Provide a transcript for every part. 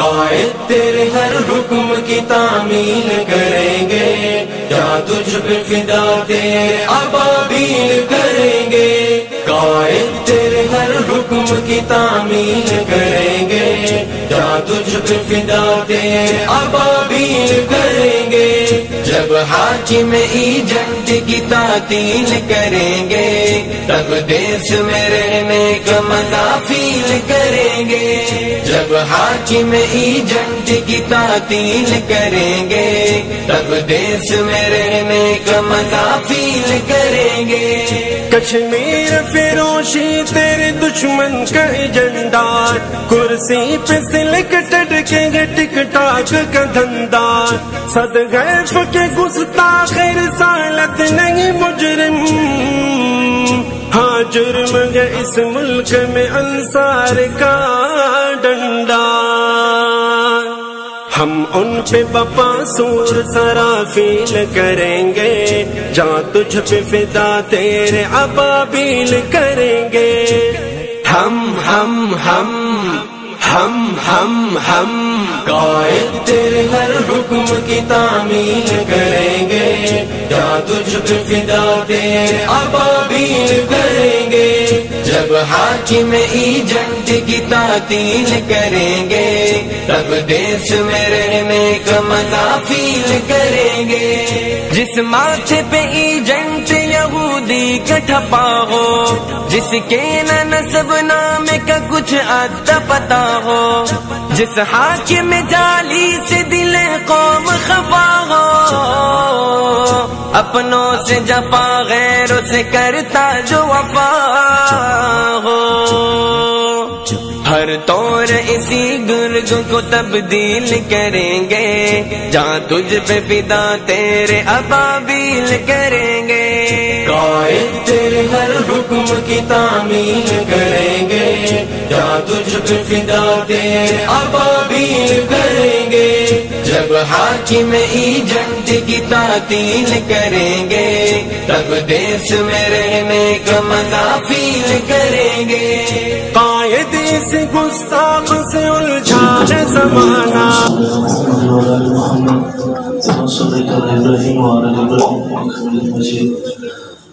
कायद तेरे हर हुक्म की तामील करेंगे। क्या तुझ पे फिदा तेरे अबाबील करेंगे। कायद तेरे हर हुक्म की तामील करेंगे। क्या तुझ पे फिदा तेरे अबाबील करेंगे। जब हाकिम एजेंट की तातील करेंगे, तब देश में रहने का मज़ा फील करेंगे। जब हाकिम एजेंट की तातील करेंगे, तब देश में रहने का मज़ा फील करेंगे। कश्मीर फिरोशी तेरे दुश्मन का एजेंडा। कुर्सी पे सिलेक्टेड के टिकटाक का धंधा। सद गैफ के गुस्ताख सालत नहीं मुजरिम। जुर्म है इस मुल्क में अंसार का डंडा। हम उन पे बपा सूर सराफील करेंगे, जहाँ तुझ पे फिदा तेरे अबाबील करेंगे। हम हम हम हम हम हम कायद तेरे हर हुक्म की तामील क्या तुझ पे फिदा तेरे अबाबील करेंगे। जब हाकिम एजेंट की तातील करेंगे, तब देश में रहने का मज़ा फील करेंगे। जिस माथे पे एजेंट यहूदी का ठपा हो, जिसके न नसब नाम का कुछ अता पता हो जिस हाकिम में जाली से दिल कौम खफा हो अपनों से जफा गैरों से करता जो वफा हो। हर तौर इसी गुर्ग को तब्दील करेंगे, जहाँ तुझ पे फिदा तेरे अबाबील करेंगे। तेरे हर हुक्म की तामील क्या फिदा तेरे अबाबील करेंगे। जब हाकिम एजेंट की तातील करेंगे, तब देश में रहने का मज़ा फील करेंगे। कायद इस गुस्ताख से उलझा है जमाना।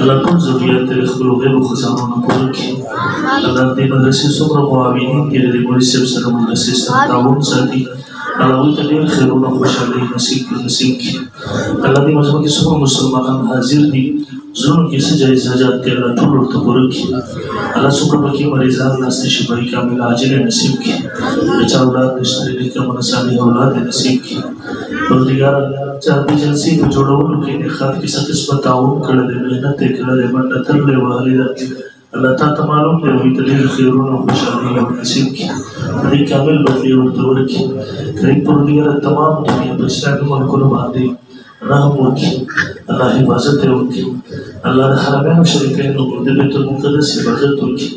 अल्लाह कौन ज़रूरियात खुलूब ख़जानों को रखे अल्लाह अपने मदरसे सब्र मुआविन तेरे रिमोरी से सर मदरसे सर ताउन साथी अल्लाह उन तबीर खैरों खुशहाली नसीब नसीब की अल्लाह भी मजमा के सब मुसलमान हाजिर दी zulke sijaye zajat Allah tulur tabaruki Allah subhanahu ki marizan nasti shibai ka mil ajil nasib ki bacha aulad nishri li ka manasali aulad nasib ki परदिगार चाहती जलसी को जोड़ो उनके निखात की सकिस बताओ कर दे मेहनत कर दे बंदा तर ले वाली अल्लाह ता तमालों के हुई तलील खैरों और खुशहाली और नसीब की करीब कामिल बदली और तोड़ की करीब परदिगार तमाम दुनिया पर इस्लाम मुल्क को बांधे रहम रखी अल्लाह हिफाजत है उनकी। अल्लाह तो शरीफ हिफाजत उनकी।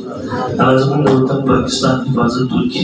अल्लाह ज़मीन वतन पाकिस्तान हिफाजत उनकी।